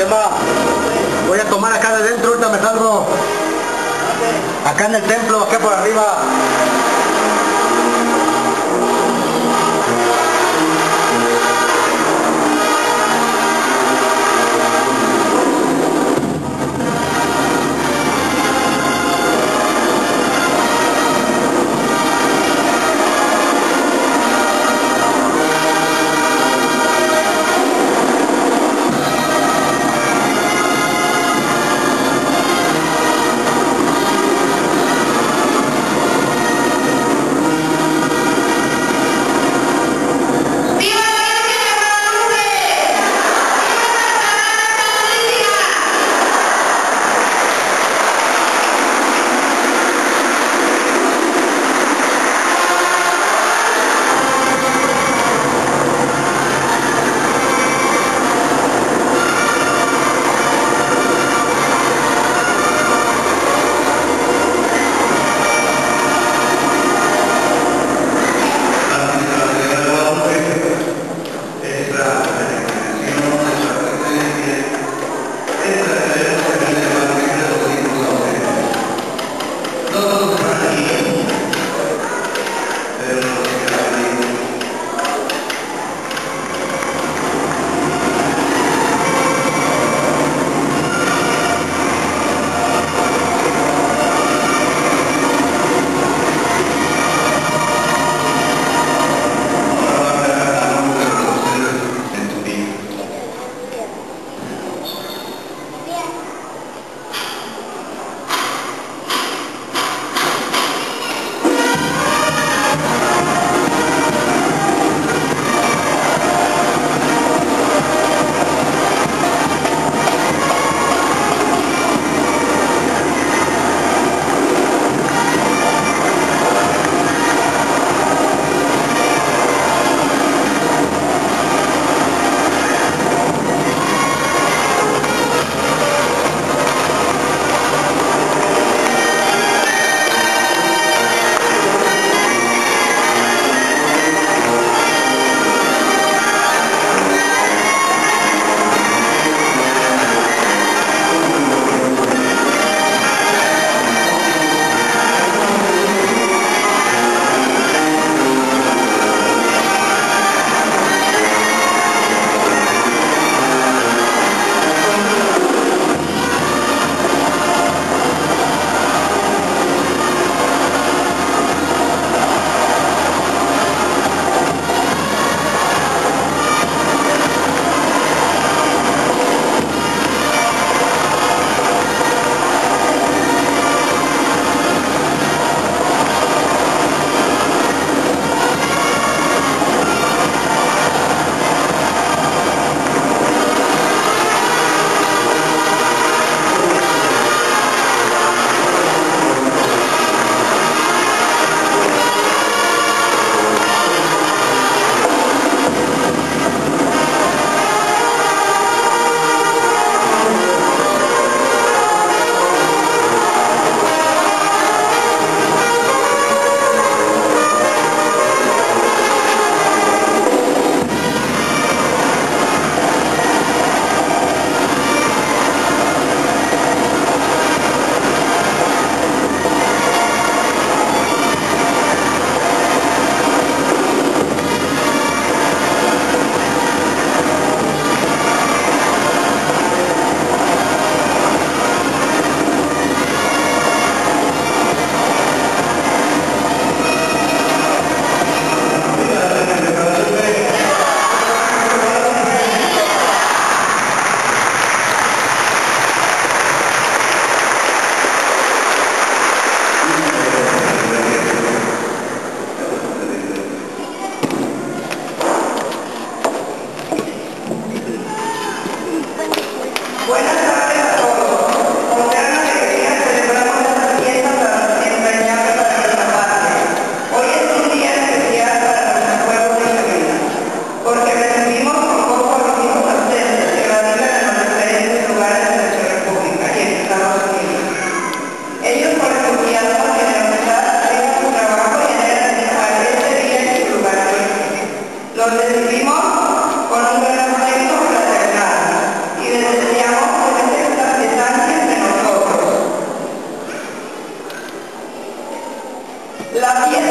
¿Qué más? Voy a tomar acá de dentro, ahorita me salgo. Acá en el templo, acá por arriba. Yeah.